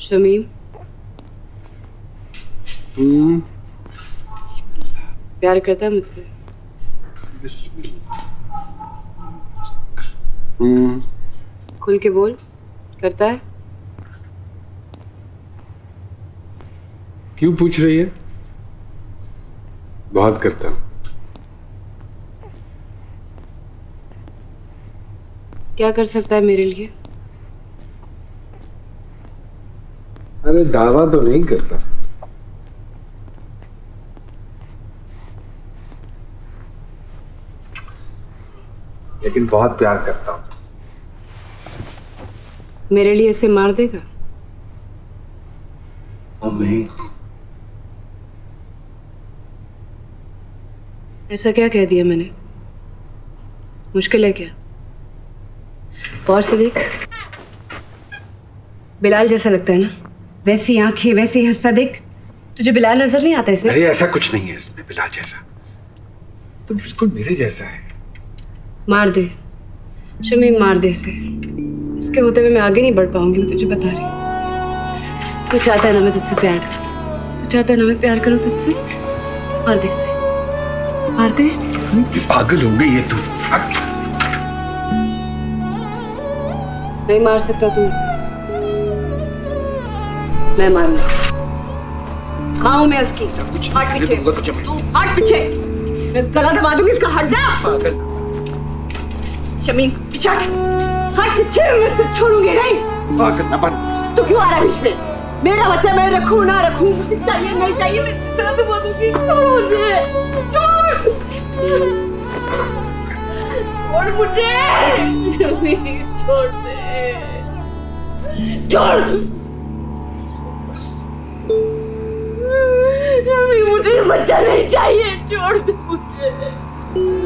शमीम हम्म प्यार करता है मुझसे। हम्म खुल के बोल। करता है? क्यों पूछ रही है? बहुत करता हूँ। क्या कर सकता है मेरे लिए? अरे दावा तो नहीं करता। लेकिन बहुत प्यार करता हूँ। मेरे लिए इसे मार देगा? ऐसा क्या कह दिया मैंने? मुश्किल है क्या? गौर से देख बिलाल जैसा लगता है ना? वैसी आँखें वैसी हंसता देख। तुझे बिलाल नज़र नहीं आता इसमें? अरे ऐसा कुछ नहीं है इसमें बिला जैसा। तो बिल्कुल मेरे जैसा है। मार दे। शमीम मार दे इसे। इसके होते हुए मैं आगे नहीं बढ़ पाऊँगी मैं तुझे बता रही तू चाहता है ना मैं तुझसे प्यार करूँ? तू चाहता है ना मैं प्यार करूँ तुझसे? मार दे इसे। मार दे। पागल हो गई है तू। नहीं मार सकता तू इसे मैं मारूँगा हाँ हूँ मैं उसकी सब कुछ हट पीछे। दूँगा। तू हट पीछे। मैं गला दबा दूँगी इसका हट जा। पागल। शमीम पीछे हट। हट पीछे मैं इसे छोड़ूँगी नहीं। पागल ना बन। तू क्यों आ रहा है बीच में? मेरा बच्चा मैं रखूँ ना रखूँ? मुझे चाहिए नहीं चाहिए मैं तरह से बोलूँगी छोड़ मुझे छोड़। छोड़ मुझे छोड़ दे। छोड़ मुझे बच्चा नहीं चाहिए छोड़ दे मुझे।